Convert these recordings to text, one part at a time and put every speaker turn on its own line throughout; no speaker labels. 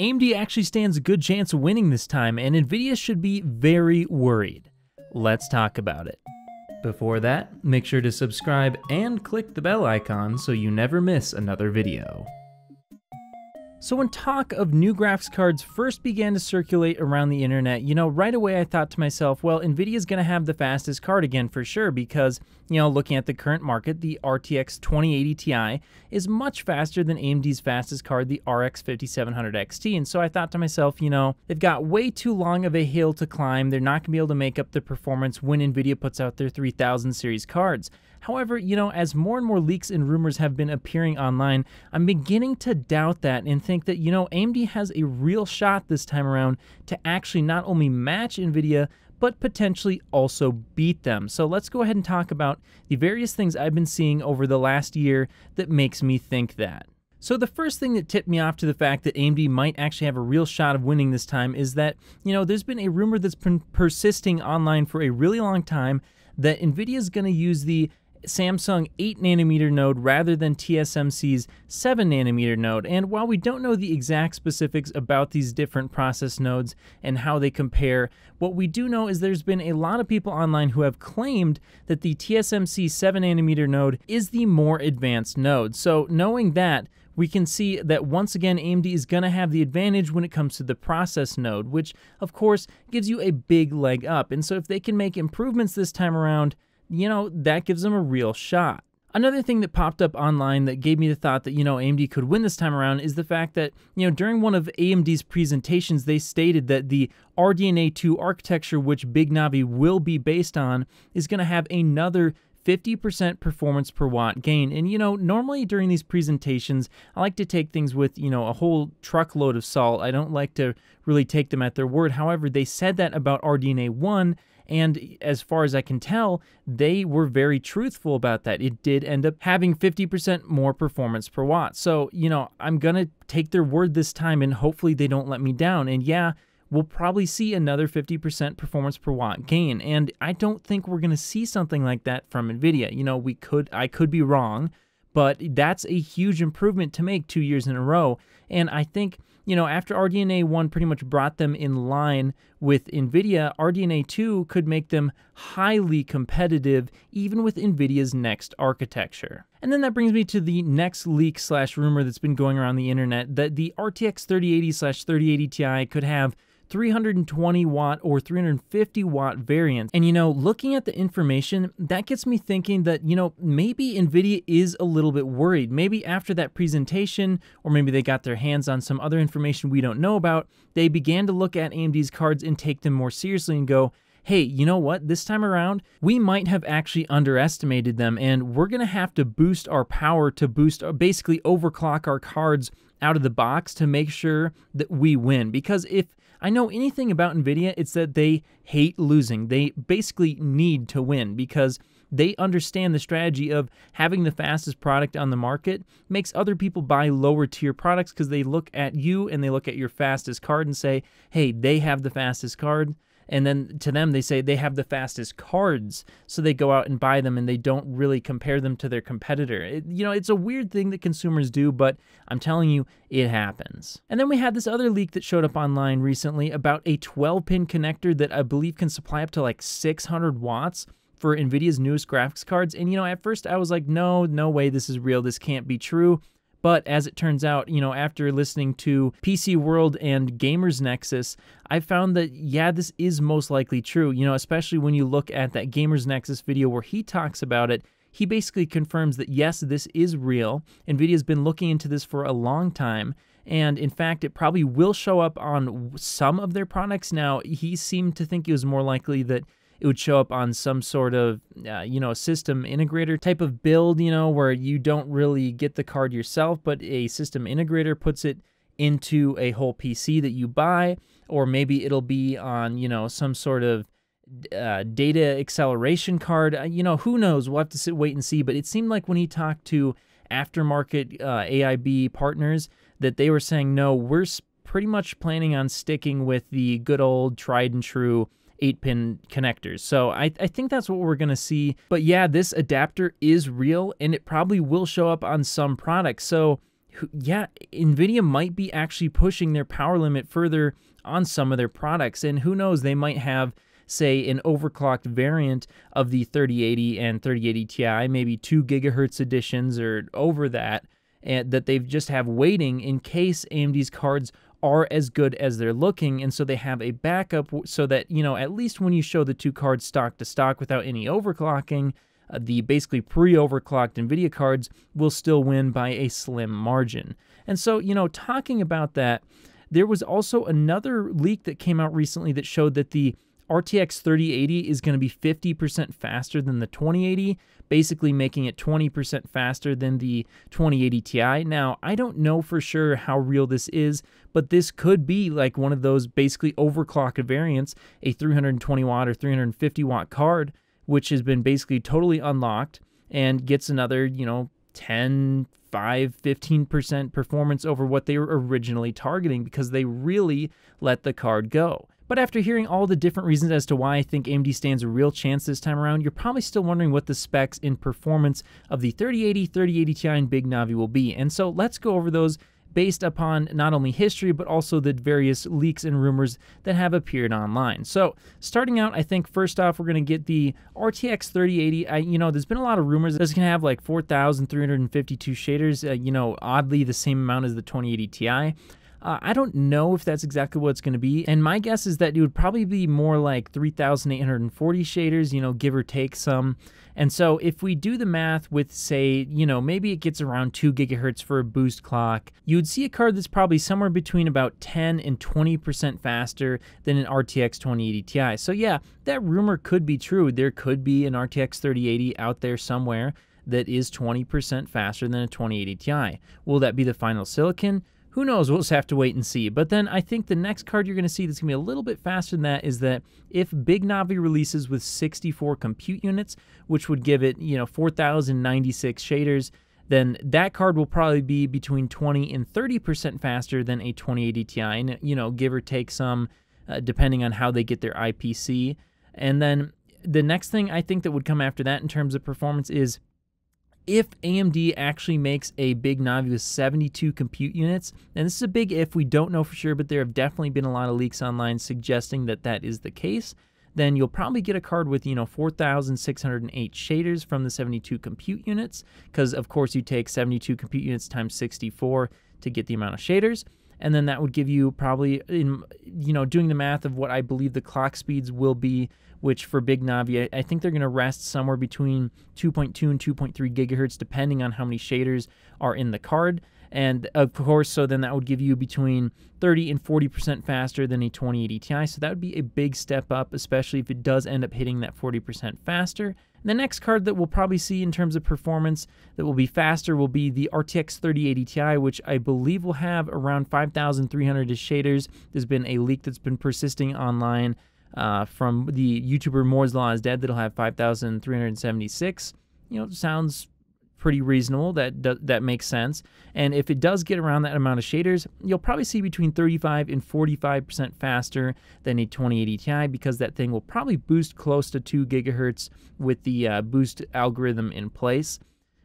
AMD actually stands a good chance of winning this time, and Nvidia should be very worried. Let's talk about it. Before that, make sure to subscribe and click the bell icon so you never miss another video. So when talk of new graphics cards first began to circulate around the internet, you know, right away I thought to myself, well, Nvidia's going to have the fastest card again for sure because, you know, looking at the current market, the RTX 2080 Ti is much faster than AMD's fastest card, the RX 5700 XT. And so I thought to myself, you know, they've got way too long of a hill to climb. They're not going to be able to make up the performance when Nvidia puts out their 3000 series cards. However, you know, as more and more leaks and rumors have been appearing online, I'm beginning to doubt that and think that, you know, AMD has a real shot this time around to actually not only match NVIDIA, but potentially also beat them. So let's go ahead and talk about the various things I've been seeing over the last year that makes me think that. So the first thing that tipped me off to the fact that AMD might actually have a real shot of winning this time is that, you know, there's been a rumor that's been persisting online for a really long time that Nvidia is going to use the Samsung 8 nanometer node rather than TSMC's 7 nanometer node. And while we don't know the exact specifics about these different process nodes and how they compare, what we do know is there's been a lot of people online who have claimed that the TSMC 7 nanometer node is the more advanced node. So knowing that, we can see that once again AMD is going to have the advantage when it comes to the process node, which of course gives you a big leg up. And so if they can make improvements this time around, you know, that gives them a real shot. Another thing that popped up online that gave me the thought that, you know, AMD could win this time around is the fact that, you know, during one of AMD's presentations, they stated that the RDNA 2 architecture, which Big Navi will be based on, is going to have another 50% performance per watt gain. And you know, normally during these presentations, I like to take things with, you know, a whole truckload of salt. I don't like to really take them at their word. However, they said that about RDNA 1 and as far as I can tell, they were very truthful about that. It did end up having 50% more performance per watt. So, you know, I'm going to take their word this time and hopefully they don't let me down. And yeah, we'll probably see another 50% performance per watt gain. And I don't think we're going to see something like that from Nvidia. You know, we could I could be wrong, but that's a huge improvement to make 2 years in a row. And I think you know, after RDNA 1 pretty much brought them in line with NVIDIA, RDNA 2 could make them highly competitive even with NVIDIA's next architecture. And then that brings me to the next leak slash rumor that's been going around the internet that the RTX 3080 slash 3080 Ti could have 320 watt or 350 watt variants. And you know, looking at the information, that gets me thinking that, you know, maybe NVIDIA is a little bit worried. Maybe after that presentation, or maybe they got their hands on some other information we don't know about, they began to look at AMD's cards and take them more seriously and go, hey, you know what? This time around, we might have actually underestimated them, and we're going to have to boost our power to boost, or basically overclock our cards out of the box to make sure that we win. Because if I know anything about NVIDIA, it's that they hate losing. They basically need to win because they understand the strategy of having the fastest product on the market makes other people buy lower tier products because they look at you and they look at your fastest card and say, hey, they have the fastest card and then to them they say they have the fastest cards. So they go out and buy them and they don't really compare them to their competitor. It, you know it's a weird thing that consumers do but i'm telling you it happens. And then we had this other leak that showed up online recently about a 12 pin connector that i believe can supply up to like 600 watts for nvidia's newest graphics cards. And you know at first i was like no no way this is real. This can't be true but as it turns out, you know, after listening to PC World and Gamers Nexus, I found that, yeah, this is most likely true, you know, especially when you look at that Gamers Nexus video where he talks about it. He basically confirms that, yes, this is real. NVIDIA's been looking into this for a long time. And in fact, it probably will show up on some of their products. Now, he seemed to think it was more likely that it would show up on some sort of, uh, you know, system integrator type of build, you know, where you don't really get the card yourself, but a system integrator puts it into a whole PC that you buy, or maybe it'll be on, you know, some sort of uh, data acceleration card. Uh, you know, who knows? We'll have to sit, wait and see. But it seemed like when he talked to aftermarket uh, AIB partners that they were saying, no, we're pretty much planning on sticking with the good old tried and true 8 pin connectors. So I, I think that's what we're going to see. But yeah, this adapter is real and it probably will show up on some products. So yeah, Nvidia might be actually pushing their power limit further on some of their products, and who knows, they might have say an overclocked variant of the 3080 and 3080 Ti, maybe 2 gigahertz editions or over that, and that they've just have waiting in case AMD's cards are as good as they're looking and so they have a backup so that you know at least when you show the two cards stock to stock without any overclocking uh, the basically pre-overclocked nvidia cards will still win by a slim margin. And so you know talking about that there was also another leak that came out recently that showed that the RTX 3080 is going to be 50% faster than the 2080, basically making it 20% faster than the 2080 Ti. Now, I don't know for sure how real this is, but this could be like one of those basically overclocked variants, a 320 watt or 350 watt card, which has been basically totally unlocked and gets another, you know, 10, 5, 15% performance over what they were originally targeting because they really let the card go. But after hearing all the different reasons as to why I think AMD stands a real chance this time around, you're probably still wondering what the specs in performance of the 3080, 3080 Ti, and Big Navi will be. And so let's go over those based upon not only history but also the various leaks and rumors that have appeared online. So, starting out, I think first off we're going to get the RTX 3080. I, you know, there's been a lot of rumors that it's going to have like 4,352 shaders. Uh, you know, oddly the same amount as the 2080 Ti. Uh, I don't know if that's exactly what it's going to be, and my guess is that it would probably be more like 3,840 shaders, you know, give or take some. And so if we do the math with, say, you know, maybe it gets around 2 gigahertz for a boost clock, you would see a card that's probably somewhere between about 10 and 20% faster than an RTX 2080 Ti. So yeah, that rumor could be true. There could be an RTX 3080 out there somewhere that is 20% faster than a 2080 Ti. Will that be the final silicon? Who knows? We'll just have to wait and see. But then I think the next card you're going to see that's going to be a little bit faster than that is that if Big Navi releases with 64 compute units, which would give it, you know, 4,096 shaders, then that card will probably be between 20 and 30% faster than a 2080 Ti, and, you know, give or take some, uh, depending on how they get their IPC. And then the next thing I think that would come after that in terms of performance is if AMD actually makes a big Navi with 72 compute units, and this is a big if, we don't know for sure, but there have definitely been a lot of leaks online suggesting that that is the case, then you'll probably get a card with, you know, 4,608 shaders from the 72 compute units, because of course you take 72 compute units times 64 to get the amount of shaders and then that would give you probably in you know doing the math of what I believe the clock speeds will be which for Big Navi I, think they're going to rest somewhere between 2.2 and 2.3 gigahertz depending on how many shaders are in the card and of course so then that would give you between 30 and 40% faster than a 2080 Ti so that would be a big step up especially if it does end up hitting that 40% faster the next card that we'll probably see in terms of performance that will be faster will be the RTX 3080 Ti, which I believe will have around 5,300 shaders. There's been a leak that's been persisting online uh, from the YouTuber Moore's Law is Dead that'll have 5,376. You know, sounds pretty reasonable. That that makes sense. And if it does get around that amount of shaders, you'll probably see between 35 and 45% faster than a 2080 Ti because that thing will probably boost close to 2 gigahertz with the uh, boost algorithm in place.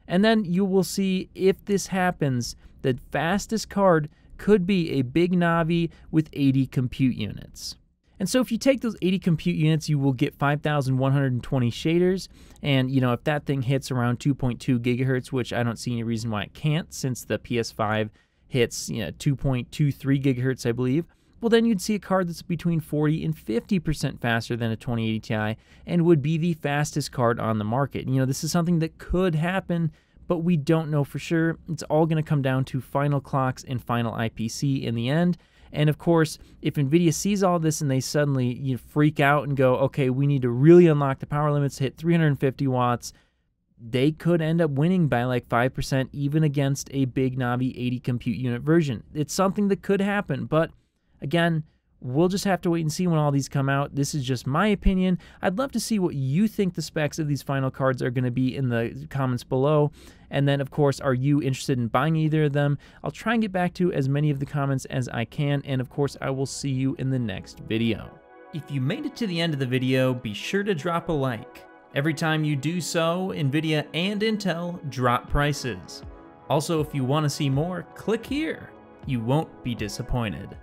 And then you will see if this happens, the fastest card could be a big Navi with 80 compute units. And so if you take those 80 compute units, you will get 5,120 shaders. And, you know, if that thing hits around 2.2 gigahertz, which I don't see any reason why it can't since the PS5 hits, you know, 2.23 gigahertz, I believe, well, then you'd see a card that's between 40 and 50% faster than a 2080 Ti and would be the fastest card on the market. You know, this is something that could happen, but we don't know for sure. It's all going to come down to final clocks and final IPC in the end. And of course, if NVIDIA sees all this and they suddenly you know, freak out and go, okay, we need to really unlock the power limits, hit 350 watts, they could end up winning by like 5% even against a big Navi 80 compute unit version. It's something that could happen, but again, We'll just have to wait and see when all these come out. This is just my opinion. I'd love to see what you think the specs of these final cards are going to be in the comments below. And then, of course, are you interested in buying either of them? I'll try and get back to as many of the comments as I can. And of course, I will see you in the next video. If you made it to the end of the video, be sure to drop a like. Every time you do so, NVIDIA and Intel drop prices. Also, if you want to see more, click here. You won't be disappointed.